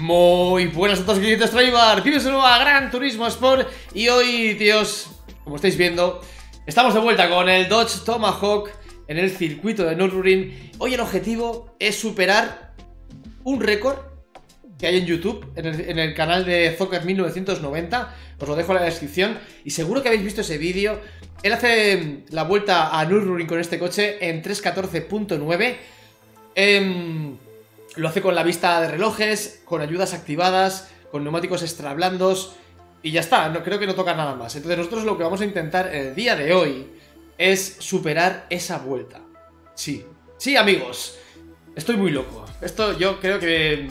Muy buenas a todos, queridos Traibar. Bienvenidos de nuevo a Gran Turismo Sport. Y hoy, tíos, como estáis viendo, estamos de vuelta con el Dodge Tomahawk en el circuito de Nürburgring. Hoy el objetivo es superar un récord que hay en YouTube, en el, canal de Zocker 1990. Os lo dejo en la descripción. Y seguro que habéis visto ese vídeo. Él hace la vuelta a Nürburgring con este coche en 314.9. Eh, lo hace con la vista de relojes, con ayudas activadas, con neumáticos extra blandos y ya está, no, creo que no toca nada más. Entonces nosotros lo que vamos a intentar el día de hoy es superar esa vuelta. Sí, sí amigos, estoy muy loco. Esto yo creo que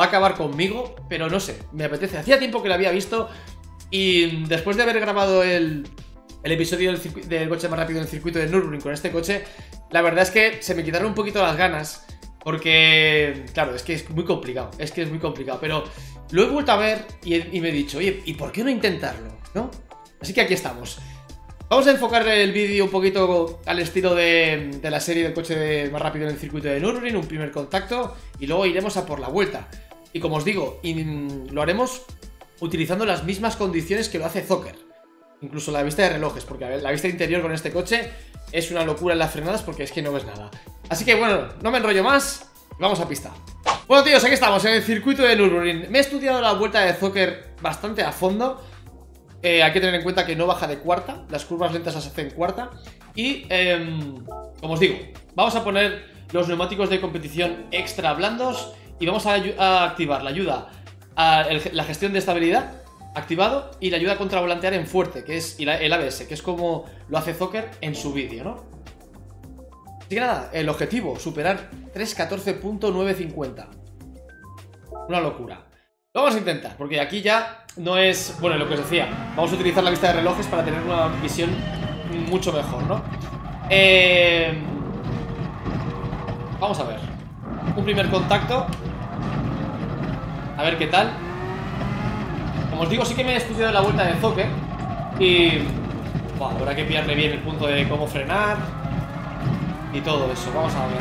va a acabar conmigo, pero no sé, me apetece. Hacía tiempo que lo había visto y después de haber grabado el, el episodio del, del, coche más rápido en el circuito de Nürburgring con este coche, la verdad es que se me quitaron un poquito las ganas porque, claro, es que es muy complicado, es que es muy complicado, pero lo he vuelto a ver y, me he dicho, oye, ¿y por qué no intentarlo? ¿No? Así que aquí estamos. Vamos a enfocar el vídeo un poquito al estilo de, la serie del coche más rápido en el circuito de Nürburgring, un primer contacto, y luego iremos a por la vuelta. Y como os digo, lo haremos utilizando las mismas condiciones que lo hace Zocker. Incluso la vista de relojes, porque la vista interior con este coche es una locura en las frenadas porque es que no ves nada. Así que bueno, no me enrollo más, vamos a pista. Bueno tíos, aquí estamos en el circuito de Nürburgring. Me he estudiado la vuelta de Zocker bastante a fondo. Eh, hay que tener en cuenta que no baja de cuarta, las curvas lentas las hace en cuarta. Y, em, como os digo, vamos a poner los neumáticos de competición extra blandos y vamos a, activar la ayuda a la gestión de estabilidad activado y la ayuda contra volantear en fuerte, que es el ABS, que es como lo hace Zocker en su vídeo, ¿no? Así que nada, el objetivo, superar 314.950. Una locura. Lo vamos a intentar, porque aquí ya no es... Bueno, lo que os decía, vamos a utilizar la vista de relojes para tener una visión mucho mejor, ¿no? Eh... Vamos a ver. Un primer contacto. A ver qué tal. Como os digo, sí que me he estudiado la vuelta de enfoque Y... Bueno, habrá que pillarle bien el punto de cómo frenar Y todo eso, vamos a ver.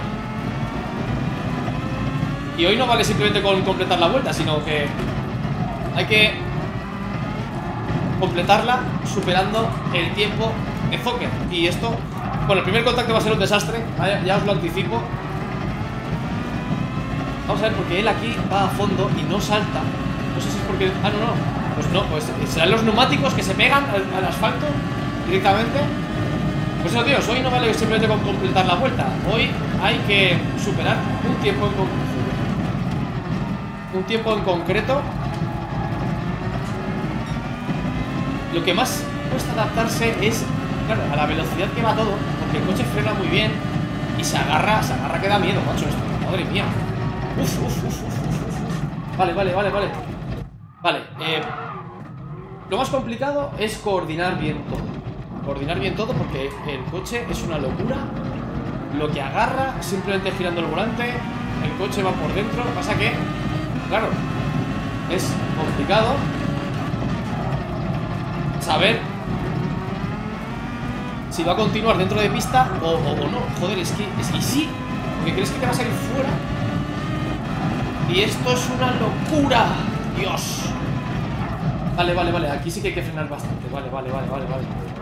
Y hoy no vale simplemente con completar la vuelta Sino que hay que completarla superando el tiempo de Zocker Y esto, bueno, el primer contacto va a ser un desastre Ya os lo anticipo. Vamos a ver, porque él aquí va a fondo y no salta. No sé si es porque... Ah, no, no. Pues no, pues serán los neumáticos que se pegan al, asfalto directamente. Pues eso, tíos, hoy no vale simplemente con completar la vuelta. Hoy hay que superar un tiempo en concreto. Un tiempo en concreto. Lo que más cuesta adaptarse es, claro, a la velocidad que va todo, porque el coche frena muy bien y se agarra, se agarra que da miedo, macho, esto. Madre mía. Uf, uf, uf, uf, Vale, vale, vale, vale. Vale, eh, lo más complicado es coordinar bien todo. Coordinar bien todo porque el coche es una locura. Lo que agarra, simplemente girando el volante, el coche va por dentro. Lo que pasa que, claro, es complicado saber si va a continuar dentro de pista o, no. Joder, es que, es que sí, porque crees que te va a salir fuera. Y esto es una locura. Dios. Vale, vale, vale. Aquí sí que hay que frenar bastante. Vale, vale, vale, vale, vale.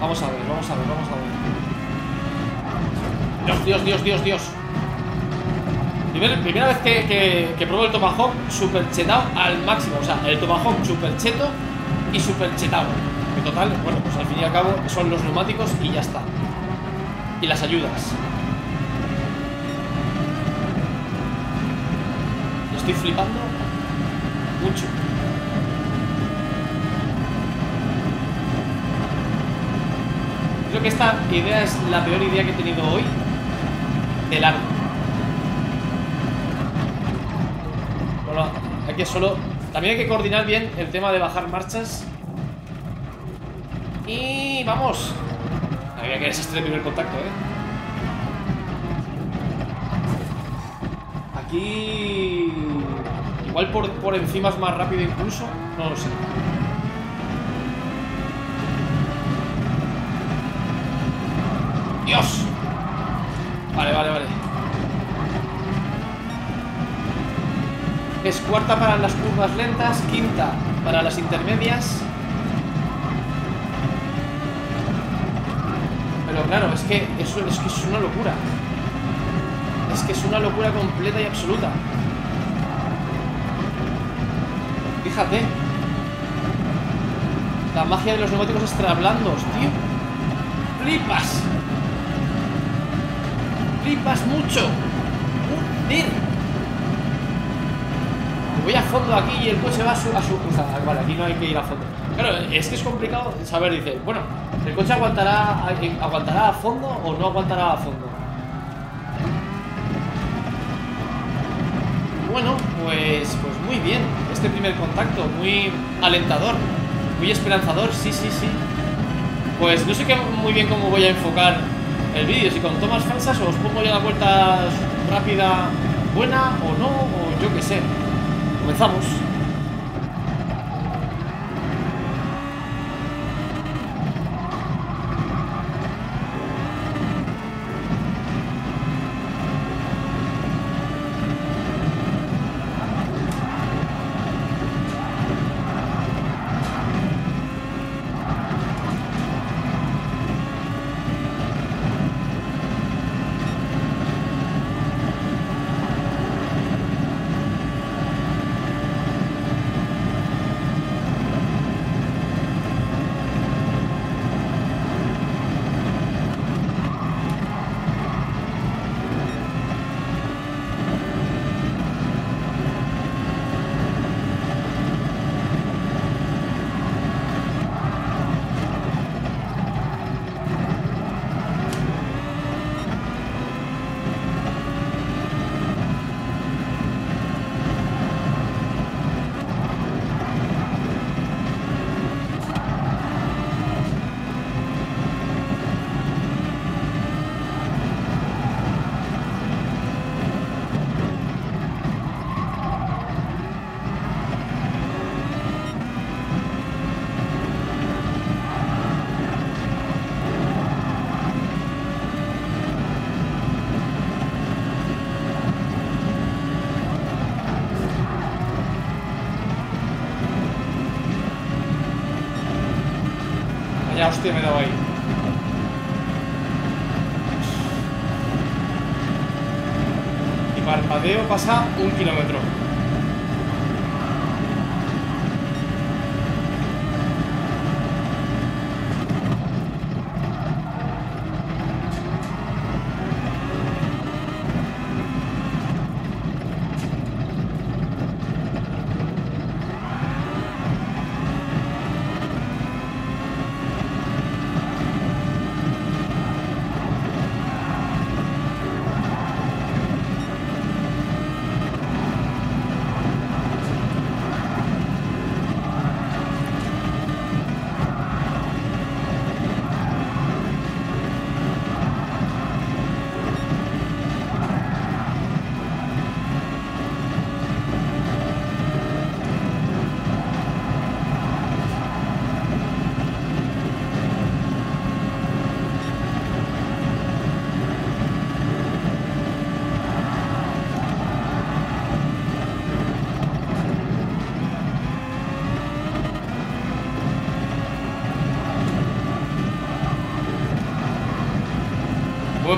Vamos a ver, vamos a ver, vamos a ver. Dios, Dios, Dios, Dios, Dios. primera vez que, que, que, pruebo el Tomahawk super chetado al máximo. O sea, el Tomahawk super cheto y super chetado. En total, bueno, pues al fin y al cabo son los neumáticos y ya está. Y las ayudas. estoy flipando mucho. Creo que esta idea es la peor idea que he tenido hoy de largo. Bueno, hay que solo... También hay que coordinar bien el tema de bajar marchas. Y vamos. Había que desastre el primer contacto, ¿eh? Aquí... Igual por, por encima es más rápido incluso. No lo sé. ¡Dios! Vale, vale, vale. Es cuarta para las curvas lentas, quinta para las intermedias. Pero claro, es que eso es, que es una locura. Es que es una locura completa y absoluta. Fíjate. La magia de los neumáticos extrablandos, tío. ¡Flipas! ¡Flipas mucho! ¡Joder! voy a fondo aquí y el coche va a su, a su... O sea, vale, aquí no hay que ir a fondo. Claro, es que es complicado saber, dice, bueno, ¿el coche aguantará, aguantará a fondo o no aguantará a fondo? Bueno, pues, pues muy bien, este primer contacto, muy alentador, muy esperanzador, sí, sí, sí. Pues no sé qué, muy bien cómo voy a enfocar el vídeo, si con tomas falsas os pongo ya la vuelta rápida buena o no, o yo qué sé. Comenzamos. Hostia me he dado ahí. Y parpadeo pasa un kilómetro.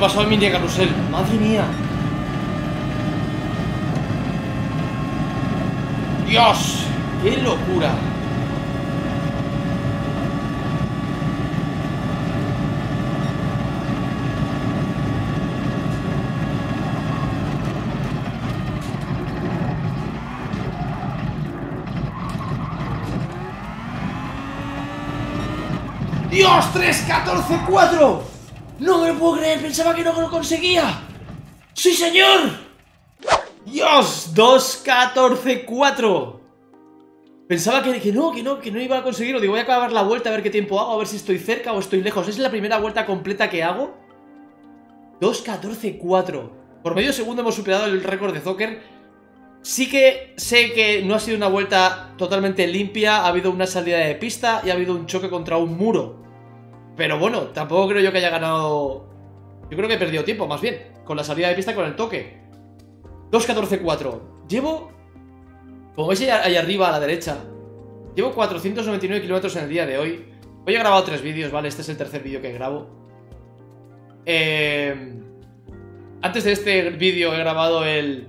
¿Cómo he pasado el mini carrusel? ¡Madre mía! ¡Dios! ¡Qué locura! ¡Dios! ¡3, 14, 4! ¡No me lo puedo creer! ¡Pensaba que no lo conseguía! ¡Sí, señor! ¡Dios! 2, 14, 4 Pensaba que, no, que no, que no iba a conseguirlo Digo, voy a acabar la vuelta a ver qué tiempo hago A ver si estoy cerca o estoy lejos Es la primera vuelta completa que hago 2, 14, 4 Por medio segundo hemos superado el récord de Zocker Sí que sé que no ha sido una vuelta totalmente limpia Ha habido una salida de pista Y ha habido un choque contra un muro pero bueno, tampoco creo yo que haya ganado... Yo creo que he perdido tiempo, más bien. Con la salida de pista con el toque. 2-14-4. Llevo Como veis ahí arriba a la derecha, llevo 499 kilómetros en el día de hoy. Hoy he grabado tres vídeos, ¿vale? Este es el tercer vídeo que grabo. Eh, antes de este vídeo he grabado el,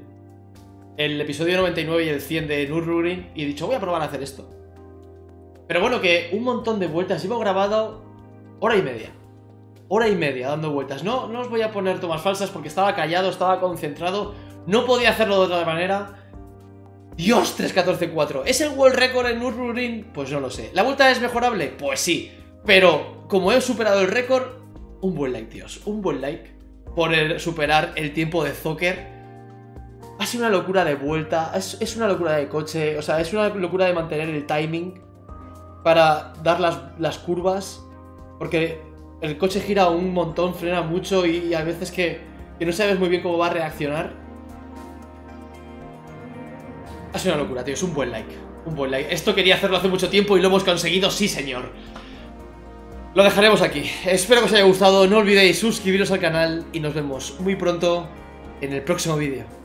el episodio 99 y el 100 de Nürburgring y he dicho, voy a probar a hacer esto. Pero bueno, que un montón de vueltas. Llevo grabado hora y media. Hora y media dando vueltas. No, no os voy a poner tomas falsas porque estaba callado, estaba concentrado. No podía hacerlo de otra manera. Dios, 3.14.4. ¿Es el world record en Nürburgring? Pues no lo sé. ¿La vuelta es mejorable? Pues sí. Pero como he superado el récord, un buen like, Dios. Un buen like por superar el tiempo de Zocker. Ha sido una locura de vuelta, es, una locura de coche, o sea, es una locura de mantener el timing para dar las curvas, porque el coche gira un montón, frena mucho y, a veces que, que no sabes muy bien cómo va a reaccionar. Ha sido una locura, tío, es un buen like, un buen like. Esto quería hacerlo hace mucho tiempo y lo hemos conseguido, sí señor. Lo dejaremos aquí. Espero que os haya gustado. No olvidéis suscribiros al canal y nos vemos muy pronto en el próximo vídeo.